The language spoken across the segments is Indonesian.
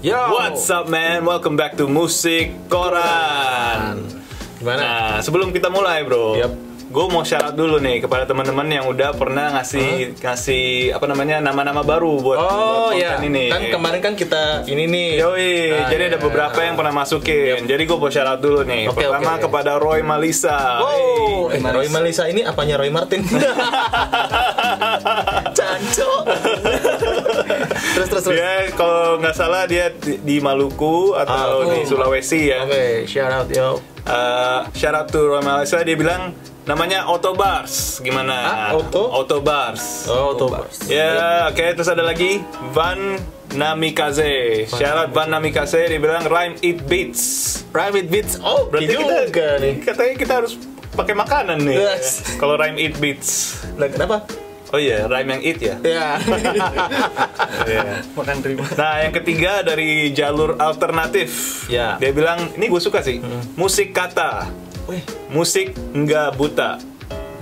Yo. What's up man? Welcome back to Musik Koran. Gimana? Nah, sebelum kita mulai, Bro. Yap. Gue mau syarat dulu nih kepada teman-teman yang udah pernah ngasih ngasih apa namanya nama-nama baru buat, Oh buat ya, konten ini. kan kemarin kan kita ini nih. Yoi, Ah, jadi iya. ada beberapa yang pernah masukin. Jadi gue mau syarat dulu nih. Oke, Pertama oke. kepada Roy Malisa. Wow, eh, Roy Roy Malisa ini apanya Roy Martin? Canco. Terus terus terus. Dia kalau nggak salah dia di, di Maluku atau Ah, di oh. Sulawesi ya. Oke, shout out yo. Uh, shout out to Roy dia bilang namanya Autobars. Gimana? Ah, Auto? Autobars. Oh, tuh. Ya, oke terus ada lagi Van Namikaze. Shout out Van Namikaze dia bilang rhyme it beats. Private Beats. Oh, Berarti kita juga nih. Katanya kita harus pakai makanan nih. Yes. Kalau rhyme it beats. Lah kenapa? Oh iya, rhyme yang it ya. Ya. Iya. Makan terima. Nah, yang ketiga dari jalur alternatif. Ya. Dia bilang, ini gue suka sih. Musik kata. Wih, Musik enggak buta.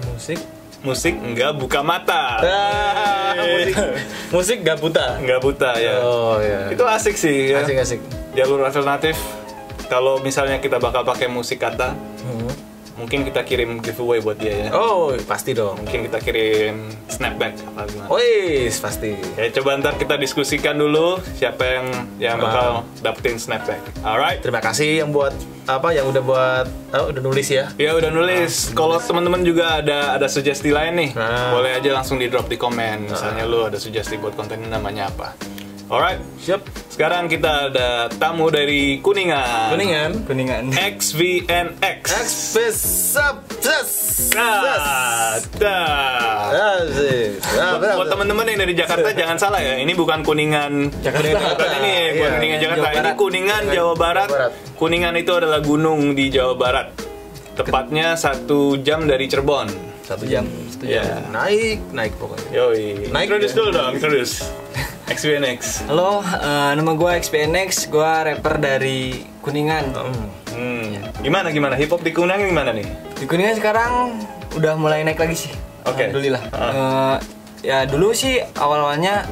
musik. Musik enggak buka mata. Ah, musik. Musik gak buta. Enggak buta ya. Oh ya. Itu asik sih ya. asik asik. Jalur alternatif. Kalau misalnya kita bakal pakai musik kata, Hmm. Mungkin kita kirim giveaway buat dia ya. Oh, pasti dong. Mungkin kita kirim snapback apa gimana. Wih, pasti. Ya coba ntar kita diskusikan dulu siapa yang yang bakal dapetin snapback. Alright. Terima kasih yang buat apa yang udah buat oh, udah nulis ya. Ya udah nulis. Kalau teman-teman juga ada ada sugesti lain nih, Nah. boleh aja langsung di drop di komen. Misalnya lu ada sugesti buat konten namanya apa. Alright. Siap. Sekarang kita ada tamu dari Kuningan. Kuningan. Kuningan. XVNX. Dah. Asik. Buat teman-teman yang dari Jakarta jangan salah ya, ini bukan Kuningan Jakarta. Ini, bukan Iya. Kuningan Jakarta. Jawa Ini. Kuningan Jawa Barat. Barat. Kuningan itu adalah gunung di Jawa Barat. Tepatnya satu jam dari Cirebon. Satu jam. Satu Iya. jam. Naik, naik pokoknya. Yoi. Naik introduce ya? dulu dong, introduce. XVNX. Halo, eh, nama gue XPNX, gue rapper dari Kuningan. Hmm. Hmm. Gimana gimana? Hip hop di Kuningan gimana nih? Di Kuningan sekarang udah mulai naik lagi sih. Oke. Alhamdulillah. Ah. Eh, ya dulu sih awal-awalnya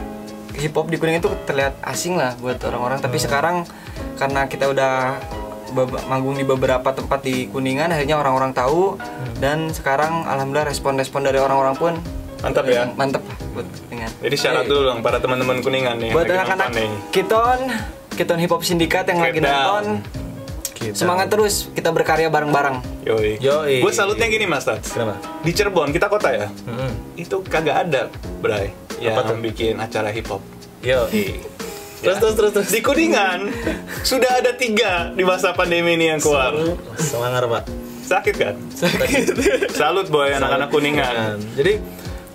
hip hop di Kuningan itu terlihat asing lah buat orang-orang, tapi sekarang karena kita udah manggung di beberapa tempat di Kuningan, akhirnya orang-orang tahu dan sekarang alhamdulillah respon-respon dari orang-orang pun Mantap ya. mantep lah buat Kuningan. Jadi syarat dulu dong para teman-teman Kuningan nih. buat anak-anak. Kiton, Kiton Hip Hop Sindikat yang lagi nonton, Kita. semangat terus kita berkarya bareng-bareng. Yoi. Yoi. Gue salutnya gini Mas Tats. Kenapa? Di Cirebon kita kota ya. Hmm. Itu kagak ada, Bray. Yang Apa tuh? bikin acara hip hop. Yo. Terus terus terus terus. Di Kuningan sudah ada tiga di masa pandemi ini yang keluar. Semangat, Pak. Sakit kan? Sakit. Salut boy anak-anak Kuningan. Jadi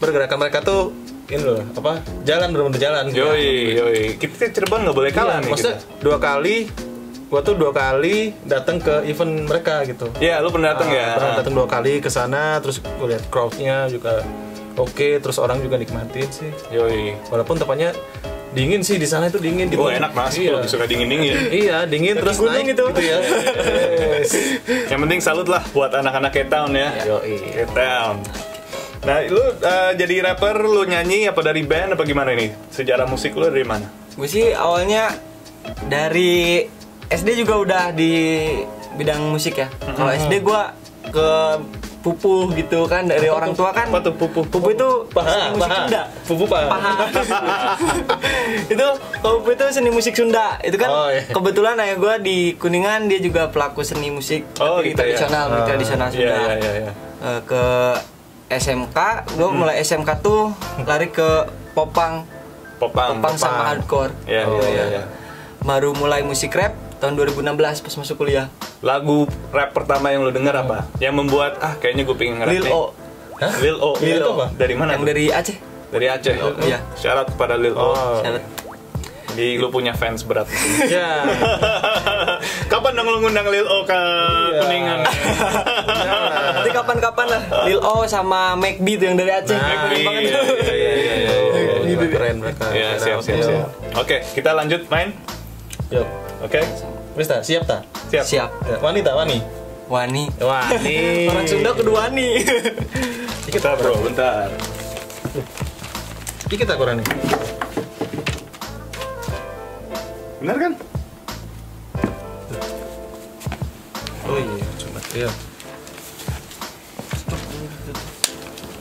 pergerakan mereka tuh ini loh, apa? Jalan benar-benar jalan. Yoi, yoi. Kita Cirebon nggak boleh kalah Iya, nih. maksudnya kita. dua kali gua tuh dua kali datang ke event mereka gitu. Ya, lu pernah datang Ah, ya? Pernah datang dua kali ke sana, terus gue lihat crowdnya juga oke, terus orang juga nikmatin sih. Yoi. Walaupun tempatnya dingin sih di sana itu dingin. Oh dingin. enak mas, Iya. suka dingin-dingin. Iya, dingin terus gunung naik itu. gitu ya. Yes. Yang penting salut lah buat anak-anak K-Town ya. K-Town. Nah, lu uh, jadi rapper, lu nyanyi apa dari band apa gimana ini? Sejarah musik lu dari mana? Gue sih awalnya dari SD juga udah di bidang musik ya. Kalau SD gue ke pupuh gitu kan dari orang tua kan. Apa tuh pupuh? Pupuh itu Paha, seni musik paha. Sunda. Pupu paha. Paha. itu kalau pupuh itu seni musik Sunda. Itu kan Oh, iya. kebetulan ayah gue di Kuningan dia juga pelaku seni musik Oh, gitu ya. tradisional, Ah, tradisional Iya, Sunda. iya, iya. iya. Eh, ke SMK, gue mulai SMK tuh lari ke popang, Popang. popang sama popang. hardcore. Iya, Oh, iya, iya, iya. Baru mulai musik rap tahun 2016 pas masuk kuliah. Lagu rap pertama yang lu denger apa? Yang membuat ah kayaknya gue pengen nge-rap Lil nih. O, Hah? Lil O. Lil O apa? Dari mana? yang tuh? dari Aceh. Dari Aceh. Iya. Syarat kepada Lil O. Oh. Syarat. Jadi lu punya fans berat. Ya. Kapan dong lu ngundang Lil O ke Kuningan? Nanti kapan-kapan lah Lil O sama Mac B tuh yang dari Aceh. Nah, iya, banget. iya, iya, iya, iya, iya. Keren mereka. Iya, siap, siap, siap. Oke, kita lanjut main. Yuk. Oke, Wis ta, siap ta? siap. Siap. Ya, Wanita, wani. Wani. Wani. Orang Sunda kedua nih. Kita bro, bentar. Dikit aku nih. Benar kan? Oh iya, cuma material.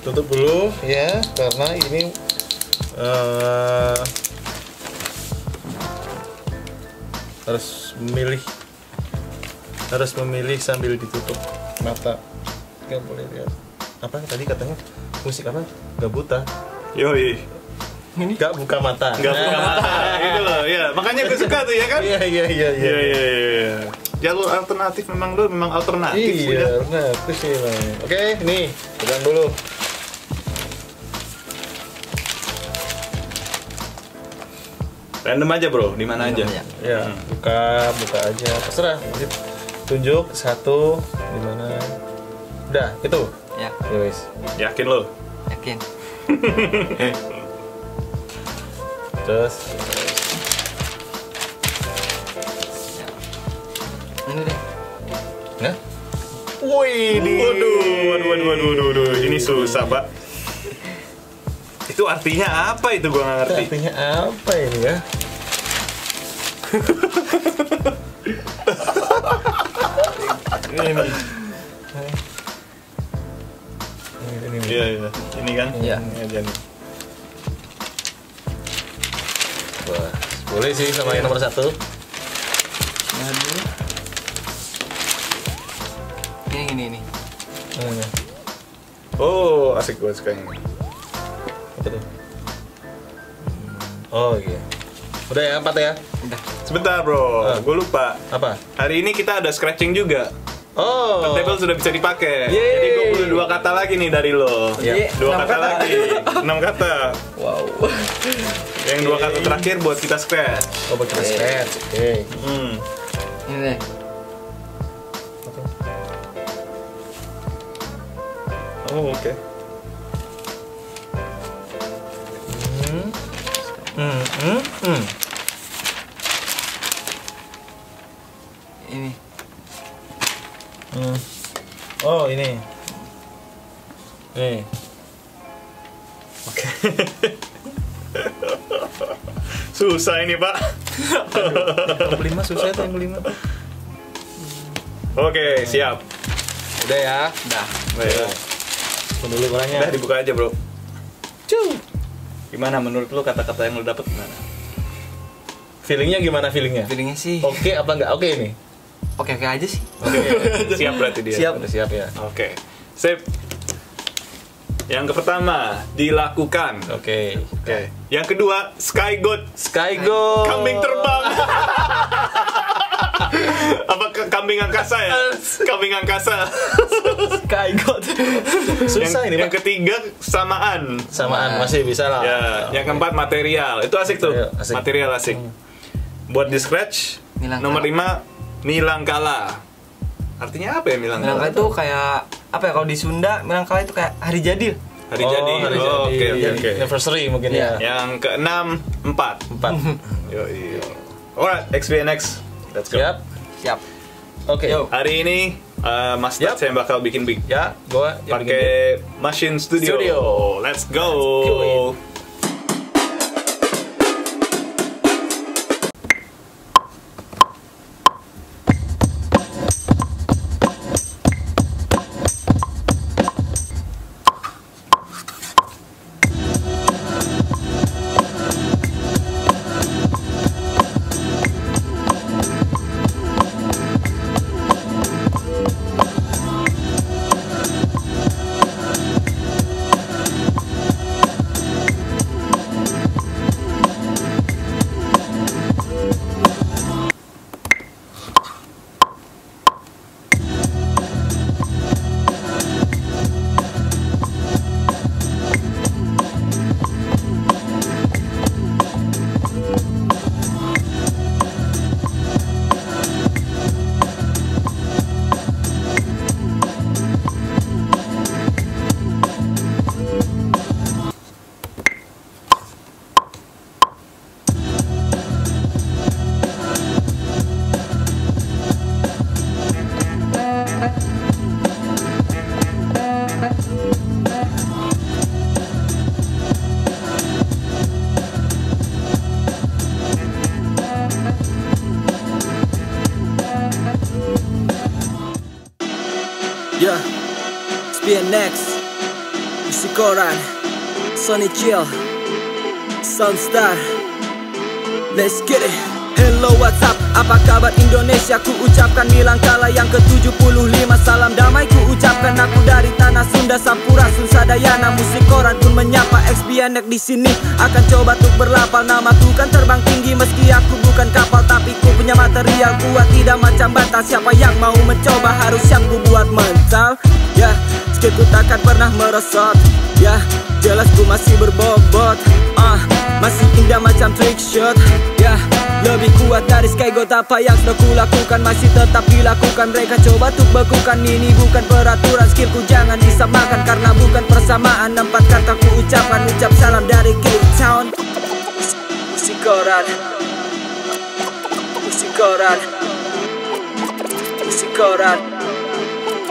Tutup dulu ya, karena ini eh, harus memilih harus memilih sambil ditutup mata. Nggak boleh lihat. Apa tadi katanya musik apa? Gak buta. Yoi. Gak buka mata. Nggak buka mata. Itu loh, ya. Makanya gue suka tuh ya kan? Iya iya iya iya. Iya, iya, iya. iya. Jalur alternatif memang lu memang alternatif. Iya, nah itu sih Bang. Oke, nih, pegang dulu. Random aja bro, di mana aja. Ya, buka, buka aja. Terserah. Tunjuk satu di mana. Udah, itu. Ya, Ya wis. Yakin lo? yakin. Terus Ini deh. nah. Wih. Waduh, waduh, waduh, waduh, waduh, waduh. Ini susah pak. Itu artinya apa itu gua nggak Itu ngerti. artinya apa ini ya? ini. Ini, ini, ini. Iya, iya. Ini kan? Iya. Ini aja nih. Wah, boleh sih sama yang nomor satu. Nah, dulu. Ini gini nih. Mana? Oh, asik gua suka ini. Apa tuh? Oh iya. Udah ya empat ya? Udah. Sebentar bro, Ah. gue lupa. Apa? Hari ini kita ada scratching juga. Oh. Table sudah bisa dipakai. Yeay. Jadi gue butuh dua kata lagi nih dari lo. Iya. Dua kata, kata. lagi. Enam kata. Wow. Yang dua kata terakhir buat kita scratch. Oh, pakai Oke. scratch. Oke. Hmm. Ini deh. Oh oke. Hmm. Hmm. Hmm. Hmm. Ini. Hmm. Oh, ini. Nih. Oke. Susah ini pak. Yang kelima susah tuh yang kelima. Oke siap. Udah ya. Udah. Baik. Tunggu dulu barangnya. Udah dibuka aja bro. Cuy. Gimana menurut lo kata-kata yang lo dapet gimana? Feelingnya gimana feelingnya? Feelingnya sih. Oke apa enggak? Oke ini. Oke oke aja sih. Oke. siap berarti dia. Siap. Udah siap ya. Oke. Sip. Yang pertama dilakukan. Oke. Oke. Yang kedua Sky God Sky Go. kambing terbang. Apa ke kambing angkasa ya? Kambing angkasa. Sky God. Susah yang, ini yang Pak. ketiga samaan. Samaan masih bisa lah. Ya, yang keempat material. Itu asik tuh. Material, asik. Material asik. Buat di scratch. Nomor lima Nilangkala. Artinya apa ya Nilangkala? Minangkala itu kayak apa ya kalau di Sunda Minangkala itu kayak hari jadi. Hari Oh, jadi. hari Oh, jadi. Oke oke oke. Anniversary mungkin Iya. ya. Yang keenam empat. Empat. Yo iya. Alright, XBNX. Let's go. Siap. Siap. Oke. Yo. Hari ini uh, Mas Tat Yap. saya bakal bikin big. Ya, gua Pakai Machine Studio. Studio. Let's go. Let's do Koran, Sony Chill, Sunstar. Let's get it. Hello what's up, apa kabar Indonesia? Ku ucapkan bilang kala yang ke-75 Salam damai ku ucapkan aku dari tanah Sunda Sampura Sunsadayana Musik koran pun menyapa XBNek di sini. Akan coba untuk berlapal Namaku kan terbang tinggi. Meski aku bukan kapal Tapi ku punya material kuat. Tidak macam bata Siapa yang mau mencoba harus siap ku buat Ya, skillku takkan pernah merosot. Ya, jelas ku masih berbobot. Ah, masih indah macam trick shot. Ya, lebih kuat dari sky god apa yang sudah kulakukan Masih tetap dilakukan. Mereka coba tuh bekukan. Ini bukan peraturan skillku jangan disamakan Karena bukan persamaan. Empat kata ku ucapkan. Ucap salam dari Cape Town. Musik koran